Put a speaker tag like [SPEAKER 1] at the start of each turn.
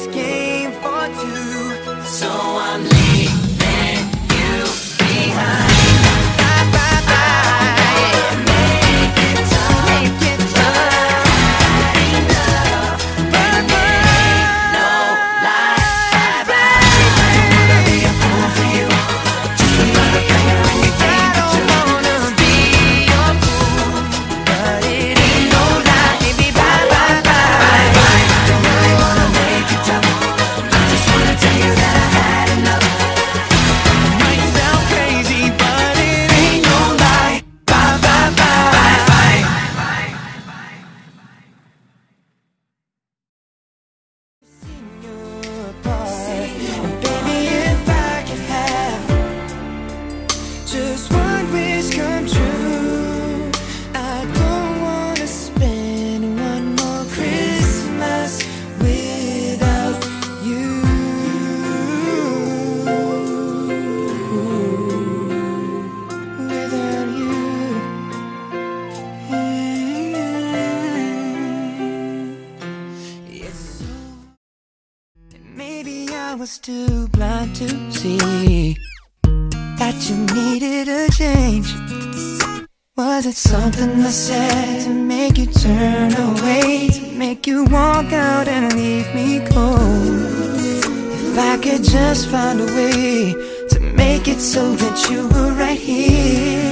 [SPEAKER 1] this game for two. So I'm. I was too blind to see that you needed a change. Was it something I said to make you turn away? To make you walk out and leave me cold? If I could just find a way to make it so that you were right here,